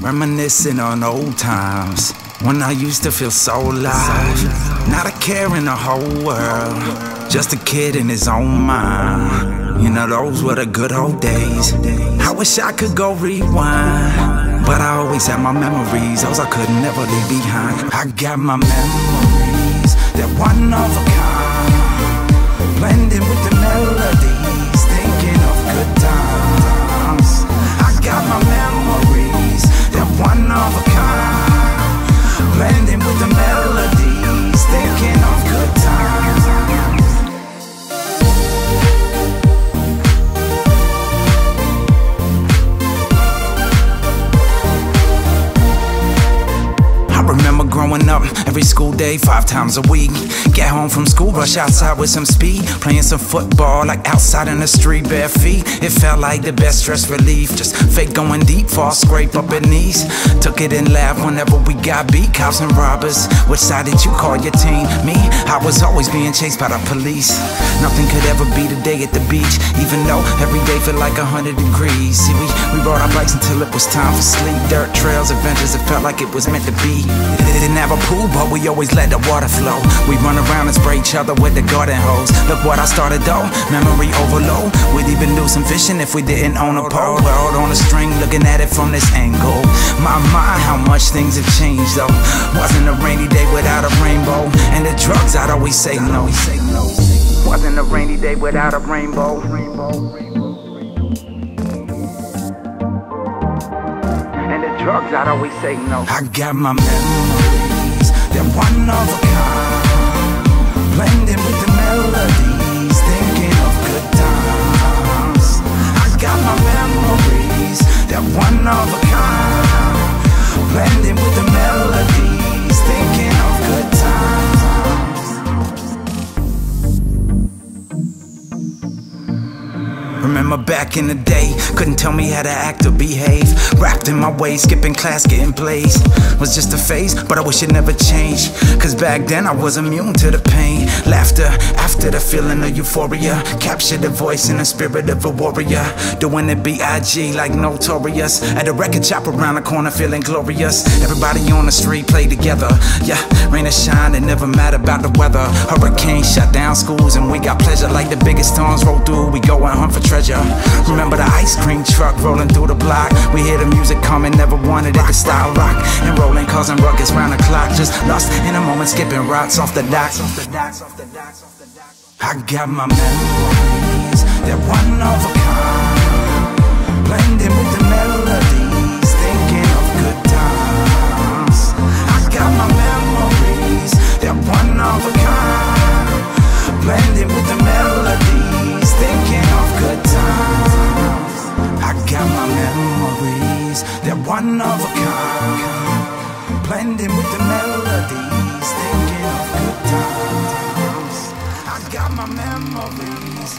Reminiscing on old times when I used to feel so alive. Not a care in the whole world, just a kid in his own mind. You know, those were the good old days. I wish I could go rewind, but I always have my memories, those I could never leave behind. I got my memories, they're one of a kind, blending with the melodies, every school day, five times a week. Get home from school, rush outside with some speed, playing some football like outside in the street, bare feet. It felt like the best stress relief, just fake going deep, fall scrape up at knees. Took it and laughed whenever we got beat, cops and robbers. Which side did you call your team? Me, I was always being chased by the police. Nothing could ever be the day at the beach, even though every day felt like a hundred degrees. See, we, we rode our bikes until it was time for sleep. Dirt trails, adventures, it felt like it was meant to be. Didn't have a pool, but we always let the water flow. We run around and spray each other with the garden hose. Look what I started though, memory overload. We'd even do some fishing if we didn't own a pole. Out on a string, looking at it from this angle. My mind, how much things have changed though. Wasn't a rainy day without a rainbow. And the drugs, I'd always say no. Wasn't a rainy day without a rainbow. And the drugs, I'd always say no. I got my memories, they're one of a kind. Blending with the melodies, Remember back in the day, couldn't tell me how to act or behave. Wrapped in my way, skipping class, getting blazed. Was just a phase, but I wish it never changed. Cause back then I was immune to the pain. Laughter after the feeling of euphoria. Captured the voice and the spirit of a warrior. Doing it B.I.G. like notorious. At a record shop around the corner, feeling glorious. Everybody on the street play together. Yeah, rain or shine, it never mattered about the weather. Hurricanes shut down schools, and we got pleasure like the biggest storms roll through. We go and hunt for treasure. Remember the ice cream truck rolling through the block? We hear the music coming, never wanted it to style rock and rolling, causing ruckus round the clock. Just lost in a moment, skipping rocks off the docks. I got my memories, they're one of a kind. One of a kind. Blending with the melodies, thinking of good times. I got my memories,